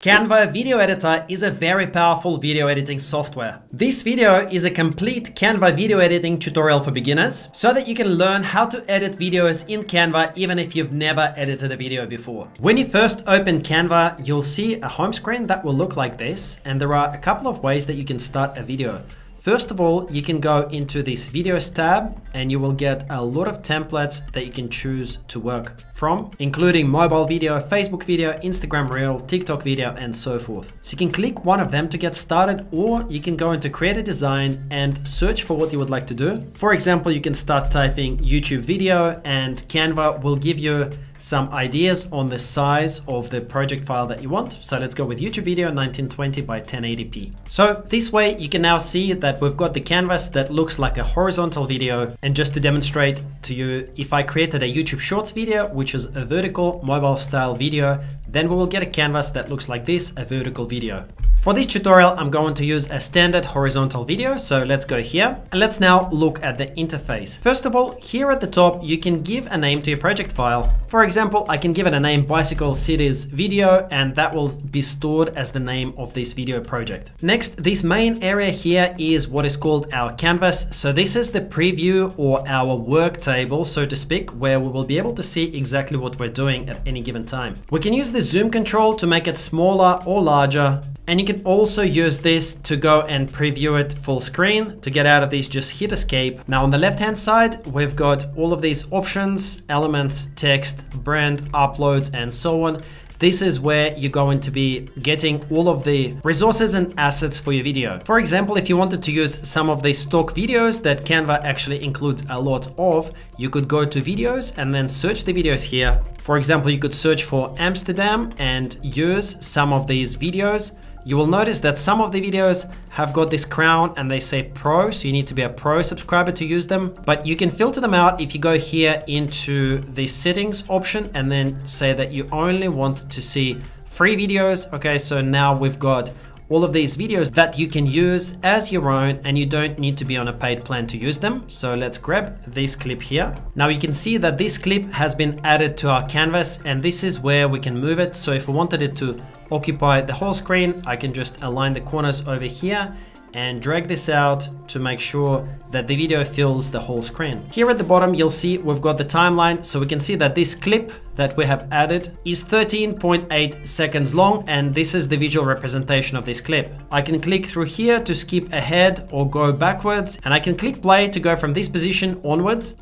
Canva Video Editor is a very powerful video editing software. This video is a complete Canva video editing tutorial for beginners so that you can learn how to edit videos in Canva even if you've never edited a video before. When you first open Canva, you'll see a home screen that will look like this and there are a couple of ways that you can start a video. First of all, you can go into this videos tab and you will get a lot of templates that you can choose to work from, including mobile video, Facebook video, Instagram reel, TikTok video, and so forth. So you can click one of them to get started, or you can go into create a design and search for what you would like to do. For example, you can start typing YouTube video and Canva will give you some ideas on the size of the project file that you want. So let's go with YouTube video 1920 by 1080p. So this way you can now see that we've got the canvas that looks like a horizontal video. And just to demonstrate to you, if I created a YouTube Shorts video, which is a vertical mobile style video, then we will get a canvas that looks like this, a vertical video. For this tutorial, I'm going to use a standard horizontal video. So let's go here and let's now look at the interface. First of all, here at the top, you can give a name to your project file. For example, I can give it a name bicycle cities video and that will be stored as the name of this video project. Next, this main area here is what is called our canvas. So this is the preview or our work table, so to speak, where we will be able to see exactly what we're doing at any given time. We can use the zoom control to make it smaller or larger. And you can also use this to go and preview it full screen. To get out of these, just hit escape. Now on the left hand side, we've got all of these options, elements, text, brand, uploads, and so on. This is where you're going to be getting all of the resources and assets for your video. For example, if you wanted to use some of the stock videos that Canva actually includes a lot of, you could go to videos and then search the videos here. For example, you could search for Amsterdam and use some of these videos you will notice that some of the videos have got this crown and they say pro, so you need to be a pro subscriber to use them. But you can filter them out if you go here into the settings option and then say that you only want to see free videos. Okay, so now we've got all of these videos that you can use as your own and you don't need to be on a paid plan to use them. So let's grab this clip here. Now you can see that this clip has been added to our canvas and this is where we can move it. So if we wanted it to occupy the whole screen, I can just align the corners over here and drag this out to make sure that the video fills the whole screen. Here at the bottom, you'll see we've got the timeline. So we can see that this clip that we have added is 13.8 seconds long. And this is the visual representation of this clip. I can click through here to skip ahead or go backwards. And I can click play to go from this position onwards.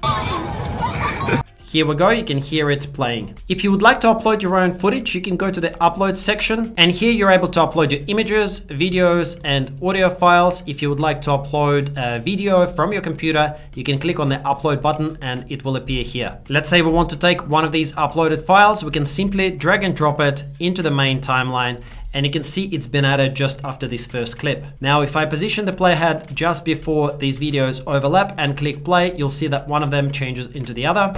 Here we go, you can hear it playing. If you would like to upload your own footage, you can go to the upload section and here you're able to upload your images, videos and audio files. If you would like to upload a video from your computer, you can click on the upload button and it will appear here. Let's say we want to take one of these uploaded files, we can simply drag and drop it into the main timeline and you can see it's been added just after this first clip. Now, if I position the playhead just before these videos overlap and click play, you'll see that one of them changes into the other.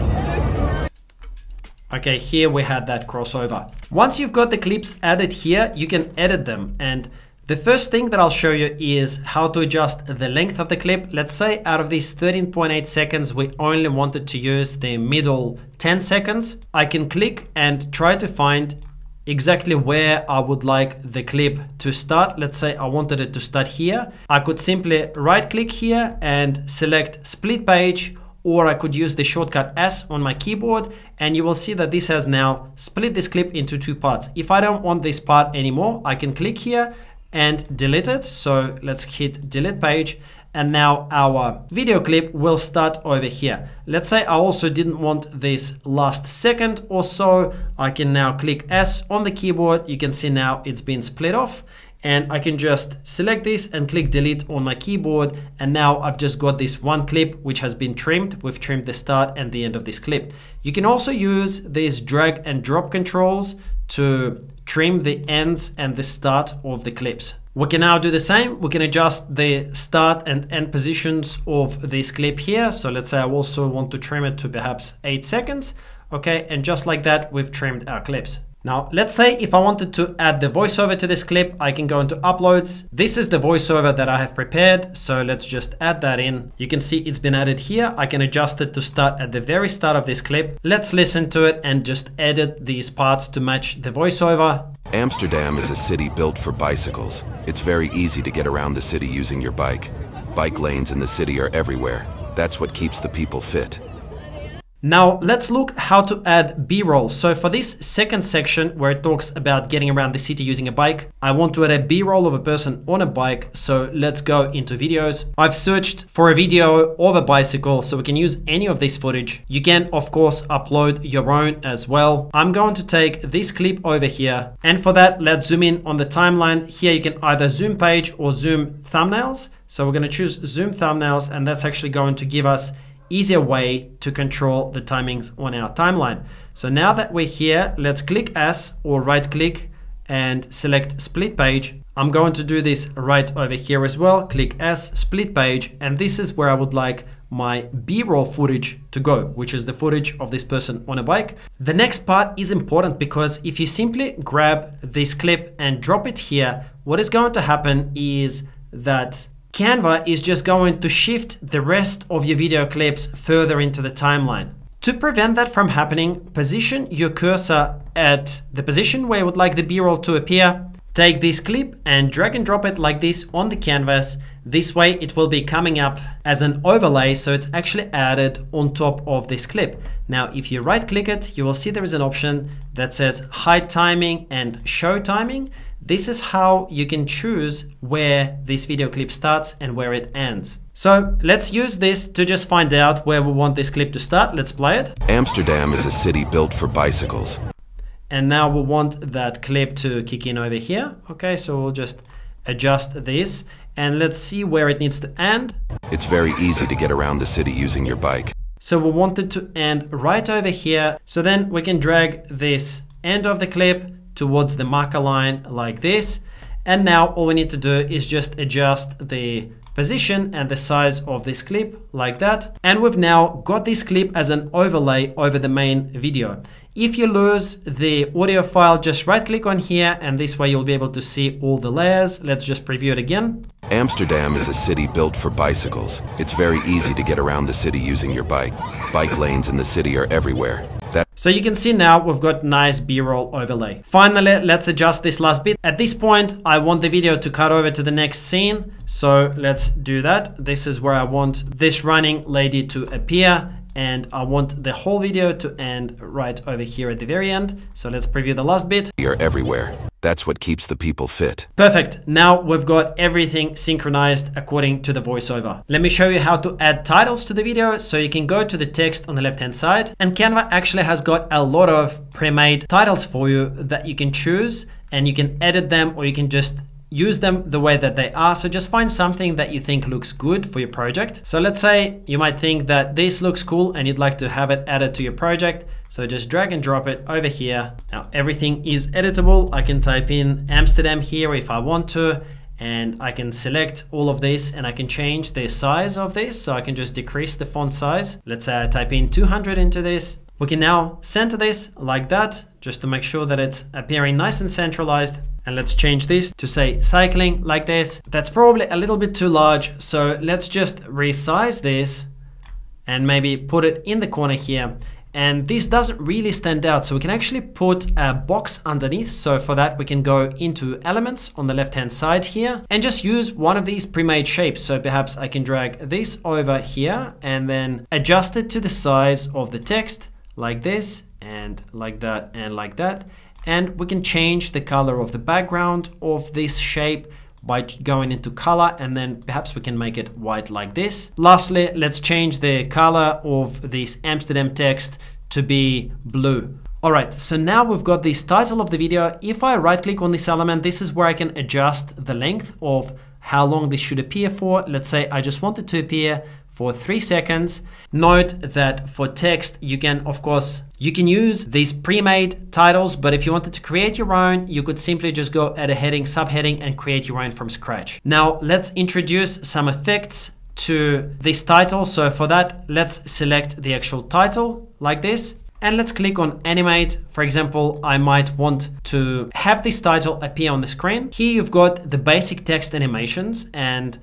Okay, here we had that crossover. Once you've got the clips added here, you can edit them. And the first thing that I'll show you is how to adjust the length of the clip. Let's say out of these 13.8 seconds, we only wanted to use the middle 10 seconds. I can click and try to find exactly where I would like the clip to start. Let's say I wanted it to start here. I could simply right click here and select split page or I could use the shortcut S on my keyboard and you will see that this has now split this clip into two parts. If I don't want this part anymore, I can click here and delete it. So let's hit delete page and now our video clip will start over here. Let's say I also didn't want this last second or so. I can now click S on the keyboard. You can see now it's been split off and I can just select this and click delete on my keyboard and now I've just got this one clip which has been trimmed. We've trimmed the start and the end of this clip. You can also use these drag and drop controls to trim the ends and the start of the clips. We can now do the same. We can adjust the start and end positions of this clip here. So let's say I also want to trim it to perhaps eight seconds. Okay, and just like that, we've trimmed our clips. Now, let's say if I wanted to add the voiceover to this clip, I can go into uploads. This is the voiceover that I have prepared. So let's just add that in. You can see it's been added here. I can adjust it to start at the very start of this clip. Let's listen to it and just edit these parts to match the voiceover. Amsterdam is a city built for bicycles. It's very easy to get around the city using your bike. Bike lanes in the city are everywhere. That's what keeps the people fit. Now let's look how to add b-roll. So for this second section where it talks about getting around the city using a bike, I want to add a b-roll of a person on a bike. So let's go into videos. I've searched for a video of a bicycle so we can use any of this footage. You can of course upload your own as well. I'm going to take this clip over here and for that let's zoom in on the timeline. Here you can either zoom page or zoom thumbnails. So we're going to choose zoom thumbnails and that's actually going to give us easier way to control the timings on our timeline. So now that we're here, let's click S or right click and select split page. I'm going to do this right over here as well. Click S, split page, and this is where I would like my b-roll footage to go, which is the footage of this person on a bike. The next part is important because if you simply grab this clip and drop it here, what is going to happen is that Canva is just going to shift the rest of your video clips further into the timeline. To prevent that from happening, position your cursor at the position where you would like the b-roll to appear. Take this clip and drag and drop it like this on the canvas. This way it will be coming up as an overlay so it's actually added on top of this clip. Now if you right click it, you will see there is an option that says hide timing and show timing. This is how you can choose where this video clip starts and where it ends. So let's use this to just find out where we want this clip to start. Let's play it. Amsterdam is a city built for bicycles. And now we want that clip to kick in over here. Okay, so we'll just adjust this and let's see where it needs to end. It's very easy to get around the city using your bike. So we want it to end right over here. So then we can drag this end of the clip towards the marker line like this. And now all we need to do is just adjust the position and the size of this clip like that. And we've now got this clip as an overlay over the main video. If you lose the audio file, just right click on here and this way you'll be able to see all the layers. Let's just preview it again. Amsterdam is a city built for bicycles. It's very easy to get around the city using your bike. Bike lanes in the city are everywhere. That so you can see now we've got nice b-roll overlay. Finally, let's adjust this last bit. At this point, I want the video to cut over to the next scene. So let's do that. This is where I want this running lady to appear and I want the whole video to end right over here at the very end. So let's preview the last bit. You're everywhere. That's what keeps the people fit. Perfect. Now we've got everything synchronized according to the voiceover. Let me show you how to add titles to the video. So you can go to the text on the left hand side and Canva actually has got a lot of pre-made titles for you that you can choose and you can edit them or you can just use them the way that they are. So just find something that you think looks good for your project. So let's say you might think that this looks cool and you'd like to have it added to your project. So just drag and drop it over here. Now everything is editable. I can type in Amsterdam here if I want to and I can select all of this and I can change the size of this. So I can just decrease the font size. Let's say I type in 200 into this. We can now center this like that, just to make sure that it's appearing nice and centralized. And let's change this to say cycling like this. That's probably a little bit too large. So let's just resize this and maybe put it in the corner here. And this doesn't really stand out. So we can actually put a box underneath. So for that, we can go into elements on the left-hand side here and just use one of these pre-made shapes. So perhaps I can drag this over here and then adjust it to the size of the text like this and like that and like that and we can change the color of the background of this shape by going into color and then perhaps we can make it white like this. Lastly, let's change the color of this Amsterdam text to be blue. All right, so now we've got this title of the video. If I right click on this element, this is where I can adjust the length of how long this should appear for. Let's say I just want it to appear for three seconds. Note that for text, you can, of course, you can use these pre-made titles, but if you wanted to create your own, you could simply just go add a heading, subheading, and create your own from scratch. Now, let's introduce some effects to this title. So for that, let's select the actual title like this. and let's click on animate. For example, I might want to have this title appear on the screen. Here you've got the basic text animations and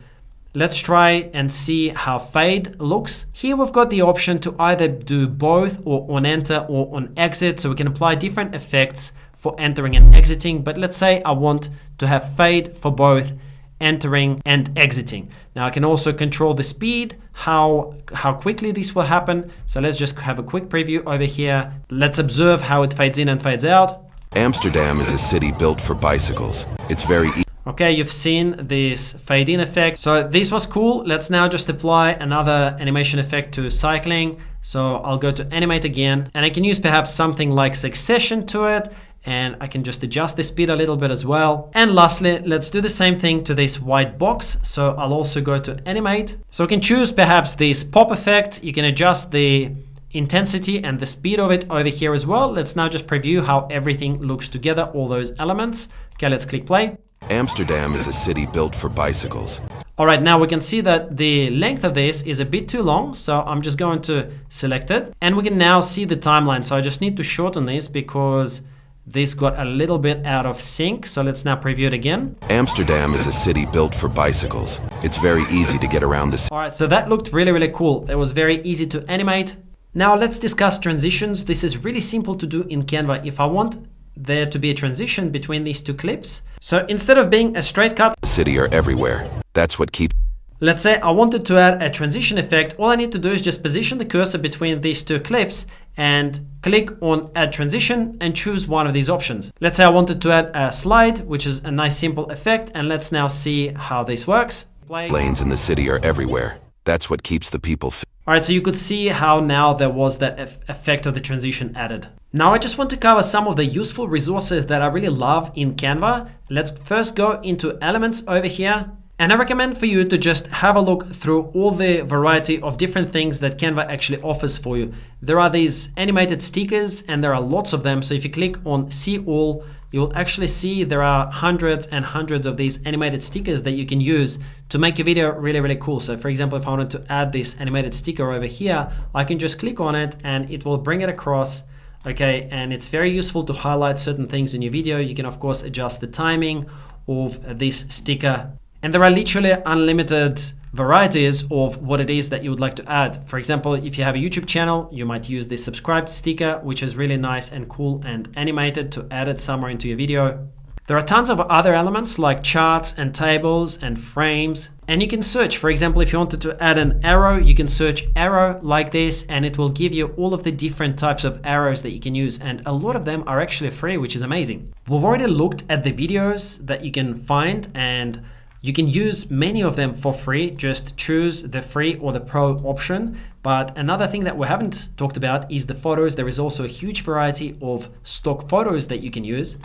let's try and see how fade looks. Here we've got the option to either do both or on enter or on exit. So we can apply different effects for entering and exiting. But let's say I want to have fade for both entering and exiting. Now I can also control the speed, how, how quickly this will happen. So let's just have a quick preview over here. Let's observe how it fades in and fades out. Amsterdam is a city built for bicycles. It's very easy. Okay, you've seen this fade in effect. So this was cool. Let's now just apply another animation effect to cycling. So I'll go to animate again and I can use perhaps something like succession to it and I can just adjust the speed a little bit as well. And lastly, let's do the same thing to this white box. So I'll also go to animate. So I can choose perhaps this pop effect. You can adjust the intensity and the speed of it over here as well. Let's now just preview how everything looks together, all those elements. Okay, let's click play. Amsterdam is a city built for bicycles. All right, now we can see that the length of this is a bit too long, so I'm just going to select it. And we can now see the timeline, so I just need to shorten this because this got a little bit out of sync, so let's now preview it again. Amsterdam is a city built for bicycles. It's very easy to get around the All right, so that looked really, really cool. It was very easy to animate. Now let's discuss transitions. This is really simple to do in Canva. If I want there to be a transition between these two clips. So instead of being a straight cut, city are everywhere. That's what keeps Let's say I wanted to add a transition effect. All I need to do is just position the cursor between these two clips and click on add transition and choose one of these options. Let's say I wanted to add a slide, which is a nice simple effect. And let's now see how this works. Play. Lanes in the city are everywhere. That's what keeps the people. All right, so you could see how now there was that effect of the transition added. Now I just want to cover some of the useful resources that I really love in Canva. Let's first go into elements over here and I recommend for you to just have a look through all the variety of different things that Canva actually offers for you. There are these animated stickers and there are lots of them. So if you click on see all, you'll actually see there are hundreds and hundreds of these animated stickers that you can use to make your video really, really cool. So for example, if I wanted to add this animated sticker over here, I can just click on it and it will bring it across okay and it's very useful to highlight certain things in your video you can of course adjust the timing of this sticker and there are literally unlimited varieties of what it is that you would like to add. For example, if you have a YouTube channel, you might use this subscribe sticker, which is really nice and cool and animated to add it somewhere into your video. There are tons of other elements like charts and tables and frames. And you can search, for example, if you wanted to add an arrow, you can search arrow like this and it will give you all of the different types of arrows that you can use. And a lot of them are actually free, which is amazing. We've already looked at the videos that you can find and you can use many of them for free, just choose the free or the pro option. But another thing that we haven't talked about is the photos. There is also a huge variety of stock photos that you can use.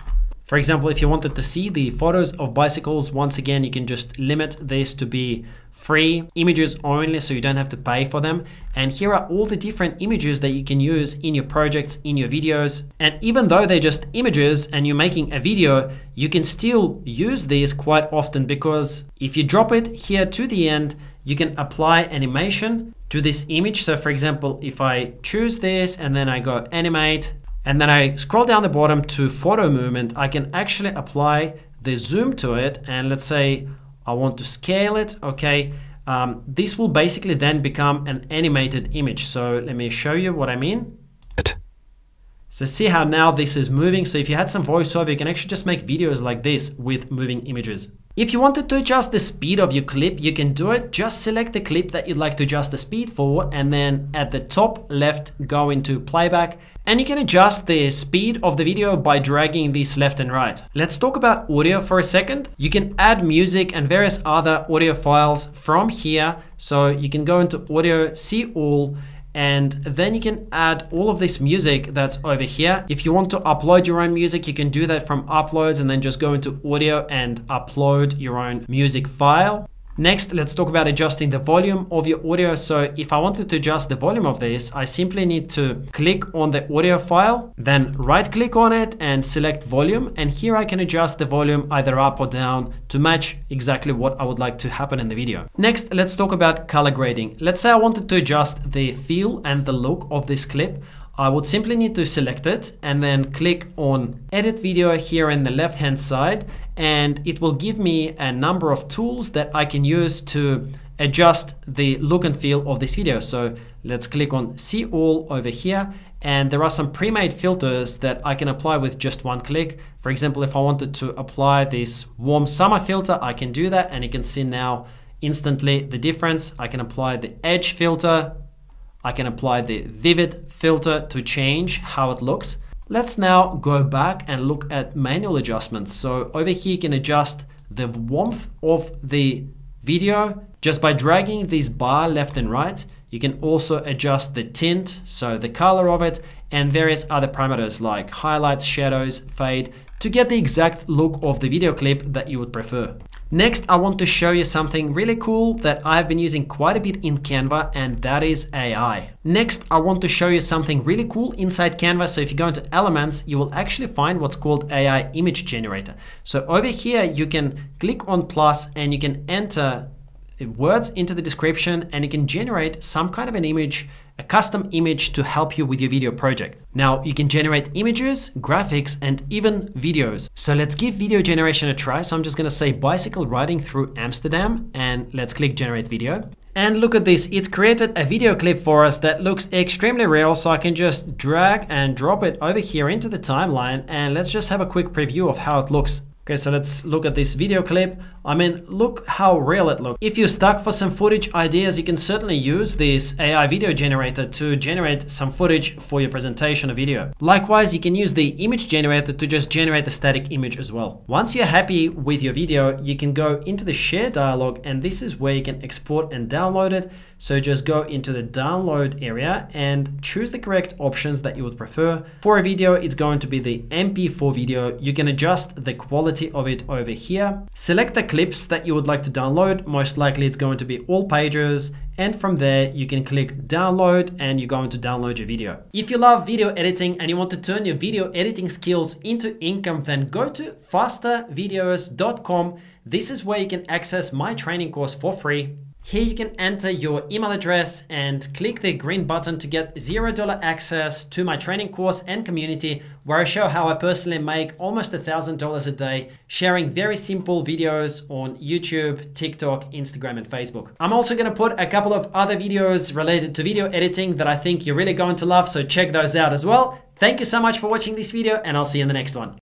For example, if you wanted to see the photos of bicycles, once again, you can just limit this to be free images only so you don't have to pay for them. And here are all the different images that you can use in your projects, in your videos. And even though they're just images and you're making a video, you can still use these quite often because if you drop it here to the end, you can apply animation to this image. So for example, if I choose this and then I go animate and then I scroll down the bottom to photo movement, I can actually apply the zoom to it. And let's say I want to scale it, okay. Um, this will basically then become an animated image. So let me show you what I mean. So see how now this is moving. So if you had some voiceover, you can actually just make videos like this with moving images. If you wanted to adjust the speed of your clip, you can do it. Just select the clip that you'd like to adjust the speed for and then at the top left, go into playback and you can adjust the speed of the video by dragging this left and right. Let's talk about audio for a second. You can add music and various other audio files from here. So you can go into audio, see all, and then you can add all of this music that's over here. If you want to upload your own music, you can do that from uploads and then just go into audio and upload your own music file. Next, let's talk about adjusting the volume of your audio. So if I wanted to adjust the volume of this, I simply need to click on the audio file, then right click on it and select volume. And here I can adjust the volume either up or down to match exactly what I would like to happen in the video. Next, let's talk about color grading. Let's say I wanted to adjust the feel and the look of this clip. I would simply need to select it and then click on edit video here in the left hand side and it will give me a number of tools that I can use to adjust the look and feel of this video. So let's click on see all over here and there are some pre-made filters that I can apply with just one click. For example, if I wanted to apply this warm summer filter, I can do that and you can see now instantly the difference. I can apply the edge filter I can apply the vivid filter to change how it looks. Let's now go back and look at manual adjustments. So over here you can adjust the warmth of the video just by dragging this bar left and right. You can also adjust the tint, so the color of it, and various other parameters like highlights, shadows, fade, to get the exact look of the video clip that you would prefer. Next, I want to show you something really cool that I've been using quite a bit in Canva and that is AI. Next, I want to show you something really cool inside Canva. So if you go into elements, you will actually find what's called AI image generator. So over here, you can click on plus and you can enter words into the description and you can generate some kind of an image a custom image to help you with your video project. Now you can generate images, graphics, and even videos. So let's give video generation a try. So I'm just gonna say bicycle riding through Amsterdam and let's click generate video. And look at this, it's created a video clip for us that looks extremely real. So I can just drag and drop it over here into the timeline and let's just have a quick preview of how it looks. Okay, so let's look at this video clip. I mean, look how real it looks. If you're stuck for some footage ideas, you can certainly use this AI video generator to generate some footage for your presentation or video. Likewise, you can use the image generator to just generate a static image as well. Once you're happy with your video, you can go into the share dialog and this is where you can export and download it. So just go into the download area and choose the correct options that you would prefer. For a video, it's going to be the MP4 video. You can adjust the quality of it over here. Select the clips that you would like to download. Most likely it's going to be all pages and from there you can click download and you're going to download your video. If you love video editing and you want to turn your video editing skills into income, then go to fastervideos.com. This is where you can access my training course for free here you can enter your email address and click the green button to get $0 access to my training course and community where I show how I personally make almost $1,000 a day sharing very simple videos on YouTube, TikTok, Instagram, and Facebook. I'm also going to put a couple of other videos related to video editing that I think you're really going to love, so check those out as well. Thank you so much for watching this video and I'll see you in the next one.